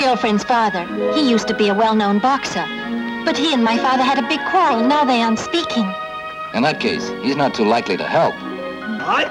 His girlfriend's father. He used to be a well-known boxer. But he and my father had a big quarrel. Now they aren't speaking. In that case, he's not too likely to help. What?